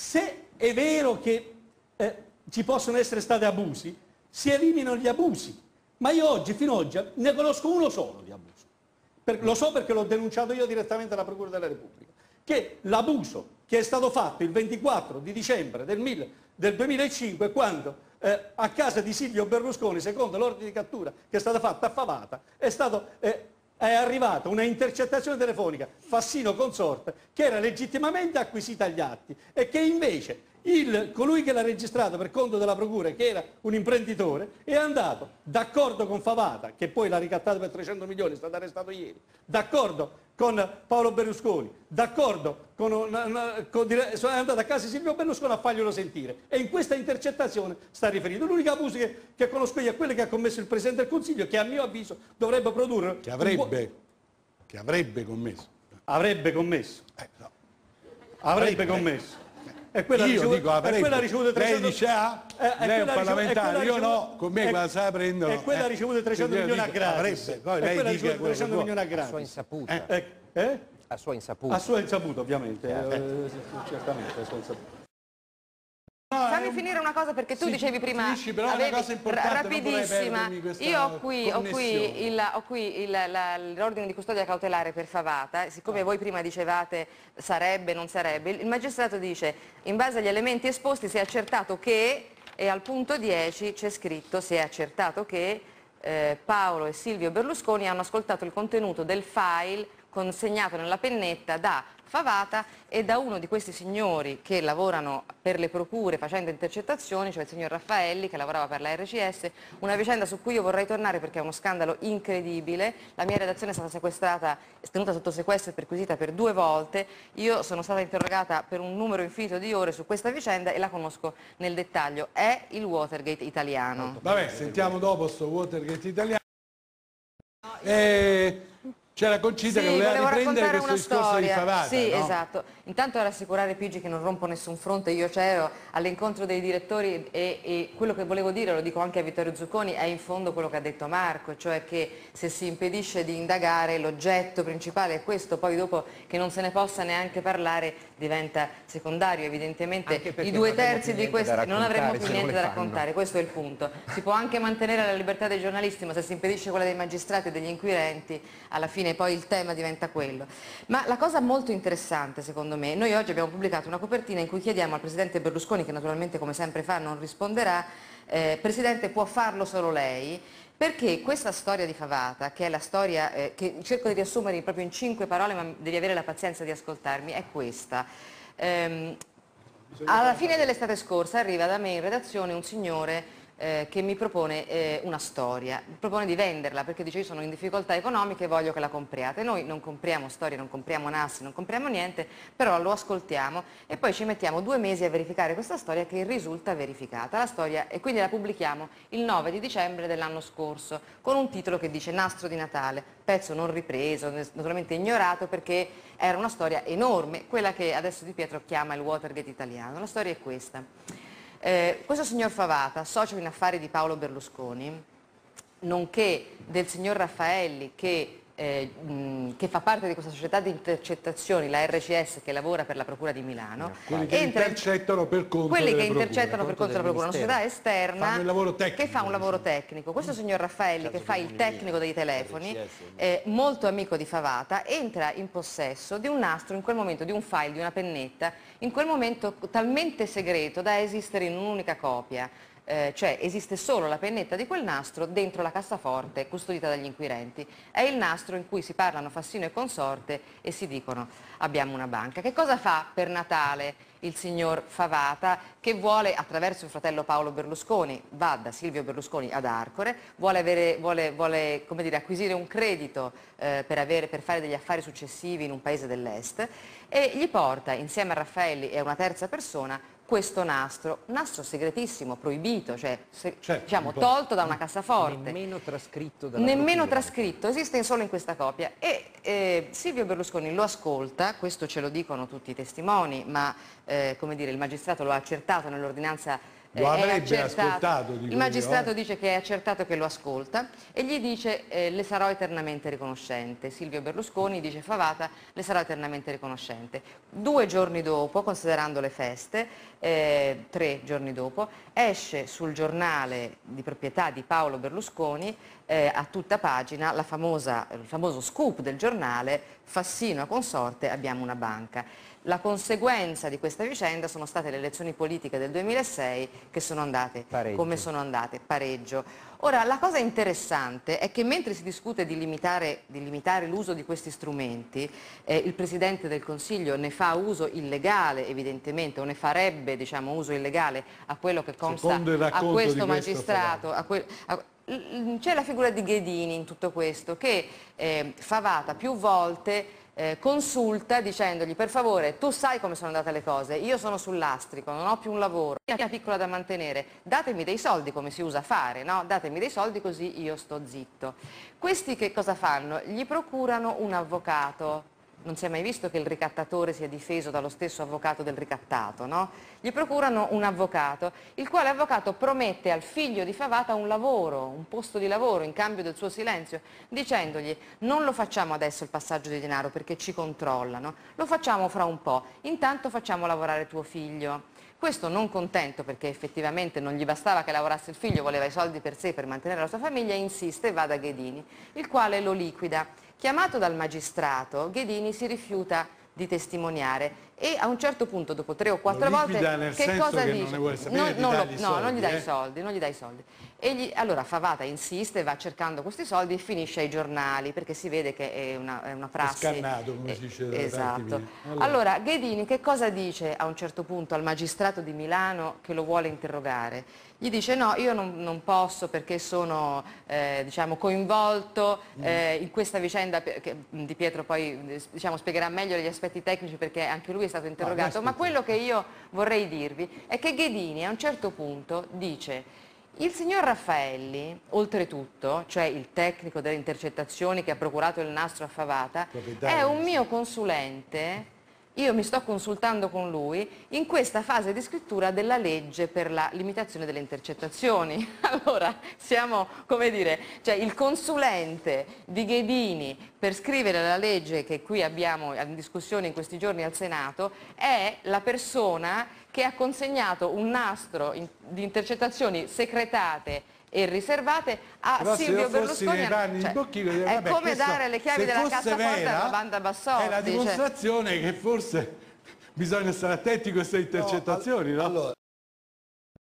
Se è vero che eh, ci possono essere stati abusi, si eliminano gli abusi. Ma io oggi, fino ad oggi, ne conosco uno solo di abuso. Per, lo so perché l'ho denunciato io direttamente alla Procura della Repubblica. Che l'abuso che è stato fatto il 24 di dicembre del, 1000, del 2005, quando eh, a casa di Silvio Berlusconi, secondo l'ordine di cattura che è stata fatta a Favata, è, stato, eh, è arrivata una intercettazione telefonica Fassino Consorte che era legittimamente acquisita agli atti e che invece il, colui che l'ha registrato per conto della procura, che era un imprenditore, è andato d'accordo con Favata, che poi l'ha ricattato per 300 milioni, è stato arrestato ieri, d'accordo con Paolo Berlusconi, d'accordo con, una, con, sono andato a casa di Silvio Berlusconi a farglielo sentire e in questa intercettazione sta riferito. L'unico abuso che, che, conosco io è quello che ha commesso il Presidente del Consiglio che a mio avviso dovrebbe produrre... Che avrebbe, che avrebbe commesso. Avrebbe commesso. Eh, no. Avrebbe, avrebbe commesso. E quella io ricevuto, dico avrebbe. Quella ricevuto 300... Lei dice ah, eh, lei è un parlamentare, io no, con me quella sa prendono. E quella ha ricevuto 300 milioni a gratis. Avrebbe, poi lei dice 300 milioni a gratis. A sua insaputa. Eh? eh? A sua insaputa. A sua insaputa, ovviamente. Eh, eh, certamente, a sua insaputa. Fammi finire una cosa perché tu sì, dicevi prima finisci, però avevi, una cosa importante, rapidissima. io ho qui, ho qui l'ordine di custodia cautelare per Favata. Siccome ah. voi prima dicevate sarebbe, non sarebbe il magistrato dice in base agli elementi esposti si è accertato che e al punto 10 c'è scritto si è accertato che eh, Paolo e Silvio Berlusconi hanno ascoltato il contenuto del file consegnato nella pennetta da Favata e da uno di questi signori che lavorano per le procure facendo intercettazioni, cioè il signor Raffaelli che lavorava per la RCS, una vicenda su cui io vorrei tornare perché è uno scandalo incredibile, la mia redazione è stata sequestrata, tenuta sotto sequestro e perquisita per due volte, io sono stata interrogata per un numero infinito di ore su questa vicenda e la conosco nel dettaglio, è il Watergate italiano. Vabbè, sentiamo dopo sto Watergate italiano. Eh, c'era Concita sì, che voleva riprendere questo discorso storia. di Favata, Sì, no? esatto. Intanto rassicurare Pigi che non rompo nessun fronte, io c'ero all'incontro dei direttori e, e, quello che volevo dire, lo dico anche a Vittorio Zucconi, è in fondo quello che ha detto Marco, cioè che se si impedisce di indagare l'oggetto principale è questo, poi dopo che non se ne possa neanche parlare diventa secondario, evidentemente i due terzi di questi non avremmo più niente da raccontare, questo è il punto. Si può anche mantenere la libertà dei giornalisti, ma se si impedisce quella dei magistrati e degli inquirenti, alla fine fine poi il tema diventa quello. Ma la cosa molto interessante secondo me, noi oggi abbiamo pubblicato una copertina in cui chiediamo al Presidente Berlusconi, che naturalmente come sempre fa non risponderà, eh, Presidente può farlo solo lei, perché questa storia di Favata, che è la storia eh, che cerco di riassumere proprio in cinque parole, ma devi avere la pazienza di ascoltarmi, è questa. Ehm, alla fine dell'estate scorsa arriva da me in redazione un signore eh, che mi propone eh, una storia, mi propone di venderla perché dice io sono in difficoltà economiche e voglio che la compriate. Noi non compriamo storie, non compriamo nassi, non compriamo niente, però lo ascoltiamo e poi ci mettiamo due mesi a verificare questa storia che risulta verificata. La storia e quindi la pubblichiamo il 9 di dicembre dell'anno scorso con un titolo che dice Nastro di Natale, pezzo non ripreso, naturalmente ignorato perché era una storia enorme, quella che adesso Di Pietro chiama il Watergate italiano. La storia è questa. Eh, questo signor Favata, socio in affari di Paolo Berlusconi, nonché del signor Raffaelli che eh, mh, che fa parte di questa società di intercettazioni, la RCS che lavora per la Procura di Milano. Quelli che entra, intercettano per conto Quelli che intercettano per conto della Procura, una società esterna che fa un lavoro tecnico. Questo signor Raffaelli che fa il tecnico dei telefoni, eh, molto amico di Favata, entra in possesso di un nastro, in quel momento di un file, di una pennetta, in quel momento talmente segreto da esistere in un'unica copia eh, cioè esiste solo la pennetta di quel nastro dentro la cassaforte custodita dagli inquirenti. È il nastro in cui si parlano Fassino e consorte e si dicono abbiamo una banca. Che cosa fa per Natale il signor Favata che vuole attraverso il fratello Paolo Berlusconi, va da Silvio Berlusconi ad Arcore, vuole, avere, vuole, vuole dire, acquisire un credito eh, per, avere, per fare degli affari successivi in un paese dell'est e gli porta insieme a Raffaelli e a una terza persona questo nastro, nastro segretissimo, proibito, cioè se, certo, diciamo, tolto da una cassaforte. Nemmeno trascritto dalla Nemmeno procura. trascritto, esiste solo in questa copia. E eh, Silvio Berlusconi lo ascolta, questo ce lo dicono tutti i testimoni, ma eh, come dire, il magistrato lo ha accertato nell'ordinanza lo avrebbe ascoltato. il magistrato eh? dice che è accertato che lo ascolta e gli dice eh, le sarò eternamente riconoscente. Silvio Berlusconi dice Favata le sarò eternamente riconoscente. Due giorni dopo, considerando le feste, eh, tre giorni dopo, esce sul giornale di proprietà di Paolo Berlusconi eh, a tutta pagina famosa, il famoso scoop del giornale Fassino a consorte abbiamo una banca. La conseguenza di questa vicenda sono state le elezioni politiche del 2006 che sono andate pareggio. come sono andate, pareggio. Ora, la cosa interessante è che mentre si discute di limitare, limitare l'uso di questi strumenti, eh, il Presidente del Consiglio ne fa uso illegale, evidentemente, o ne farebbe diciamo, uso illegale a quello che consta a questo magistrato. C'è la figura di Ghedini in tutto questo, che eh, Favata più volte eh, consulta dicendogli per favore tu sai come sono andate le cose, io sono sull'astrico, non ho più un lavoro, mia piccola da mantenere, datemi dei soldi come si usa fare, no? datemi dei soldi così io sto zitto. Questi che cosa fanno? Gli procurano un avvocato, non si è mai visto che il ricattatore sia difeso dallo stesso avvocato del ricattato, no? Gli procurano un avvocato, il quale avvocato promette al figlio di Favata un lavoro, un posto di lavoro in cambio del suo silenzio, dicendogli non lo facciamo adesso il passaggio di denaro perché ci controllano, lo facciamo fra un po', intanto facciamo lavorare tuo figlio. Questo non contento perché effettivamente non gli bastava che lavorasse il figlio, voleva i soldi per sé per mantenere la sua famiglia, insiste e va da Ghedini, il quale lo liquida. Chiamato dal magistrato, Ghedini si rifiuta di testimoniare e a un certo punto, dopo tre o quattro volte, che cosa che dice? Non non, non lo, no, soldi, non gli dai eh? soldi, non gli dai soldi. Gli, allora Favata insiste, va cercando questi soldi e finisce ai giornali perché si vede che è una, è una prassi. È scannato, come si dice. Esatto. Allora. allora Ghedini che cosa dice a un certo punto al magistrato di Milano che lo vuole interrogare? Gli dice no, io non, non posso perché sono eh, diciamo, coinvolto mm. eh, in questa vicenda, che Di Pietro poi diciamo, spiegherà meglio gli aspetti tecnici perché anche lui è stato interrogato, ah, ma quello che io vorrei dirvi è che Ghedini a un certo punto dice il signor Raffaelli, oltretutto, cioè il tecnico delle intercettazioni che ha procurato il nastro a Favata, è un mio consulente io mi sto consultando con lui in questa fase di scrittura della legge per la limitazione delle intercettazioni. Allora, siamo, come dire, cioè il consulente di Ghedini per scrivere la legge che qui abbiamo in discussione in questi giorni al Senato è la persona che ha consegnato un nastro di intercettazioni secretate e riservate a Però Silvio Berlusconi. Cioè, bocchino, è vabbè, come dare le chiavi della cassaforte alla banda Bassotti. È la dimostrazione cioè. che forse bisogna stare attenti a queste intercettazioni, no? Allora.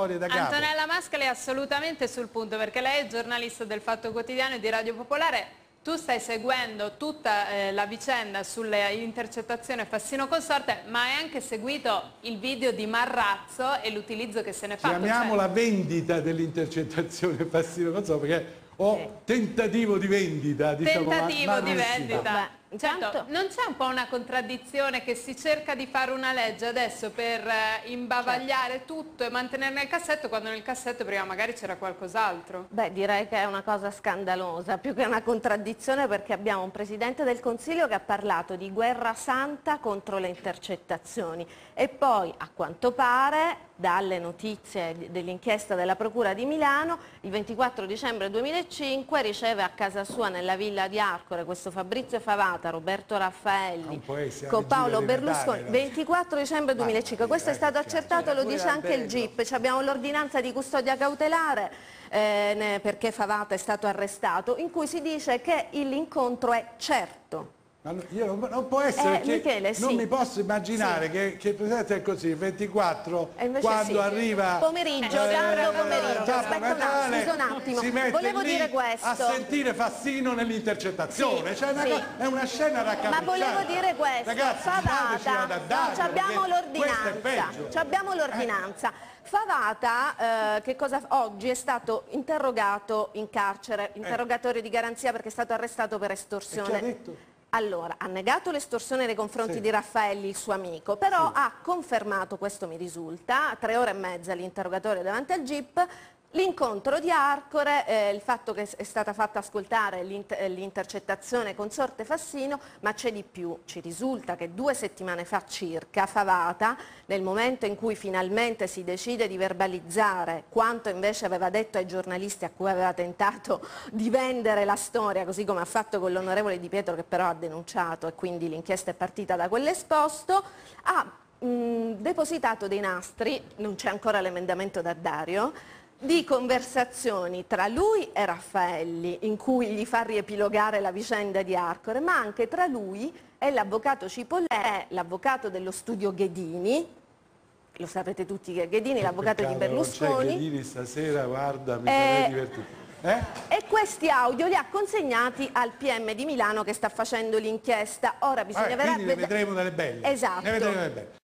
Antonella Mascali è assolutamente sul punto perché lei è giornalista del Fatto Quotidiano e di Radio Popolare tu stai seguendo tutta eh, la vicenda sulle intercettazioni Fassino Consorte, ma hai anche seguito il video di Marrazzo e l'utilizzo che se ne fa. Chiamiamo cioè... la vendita dell'intercettazione Fassino Consorte perché ho sì. tentativo di vendita. Diciamo, tentativo di vendita. Certo, non c'è un po' una contraddizione che si cerca di fare una legge adesso per eh, imbavagliare certo. tutto e mantenere nel cassetto quando nel cassetto prima magari c'era qualcos'altro? Beh, direi che è una cosa scandalosa, più che una contraddizione perché abbiamo un Presidente del Consiglio che ha parlato di guerra santa contro le intercettazioni e poi, a quanto pare, dalle notizie dell'inchiesta della Procura di Milano, il 24 dicembre 2005 riceve a casa sua nella villa di Arcore questo Fabrizio Favata, Roberto Raffaelli, con Paolo Berlusconi, 24 dicembre 2005. Questo è stato accertato, lo dice anche il GIP, abbiamo l'ordinanza di custodia cautelare eh, perché Favata è stato arrestato, in cui si dice che l'incontro è certo. Ma io non, può essere eh, che Michele, non sì. mi posso immaginare sì. che, che, il Presidente è così, il 24, quando sì. arriva... Pomeriggio, eh, tardo pomeriggio, aspetta Natale, un attimo, si mette volevo dire questo. a sentire Fassino nell'intercettazione, cioè è una scena raccapricciata. Ma volevo dire questo, Ragazzi, Favata, no, abbiamo l'ordinanza, abbiamo l'ordinanza. Favata, eh, cosa, oggi è stato interrogato in carcere, interrogatorio di garanzia perché è stato arrestato per estorsione. Allora, ha negato l'estorsione nei confronti sì. di Raffaelli, il suo amico, però sì. ha confermato, questo mi risulta, tre ore e mezza l'interrogatorio davanti al GIP, L'incontro di Arcore, eh, il fatto che è stata fatta ascoltare l'intercettazione con sorte Fassino, ma c'è di più, ci risulta che due settimane fa circa Favata, nel momento in cui finalmente si decide di verbalizzare quanto invece aveva detto ai giornalisti a cui aveva tentato di vendere la storia, così come ha fatto con l'onorevole Di Pietro che però ha denunciato e quindi l'inchiesta è partita da quell'esposto, ha mh, depositato dei nastri, non c'è ancora l'emendamento da Dario, di conversazioni tra lui e Raffaelli in cui gli fa riepilogare la vicenda di Arcore, ma anche tra lui e l'avvocato Cipollè, l'avvocato dello studio Ghedini, lo sapete tutti che è Ghedini, l'avvocato di Berlusconi. Ghedini stasera, guarda, mi eh, sarei divertito. Eh? E questi audio li ha consegnati al PM di Milano che sta facendo l'inchiesta. Ora bisogna ah, ne vedremo delle belle. Esatto. Ne vedremo delle belle.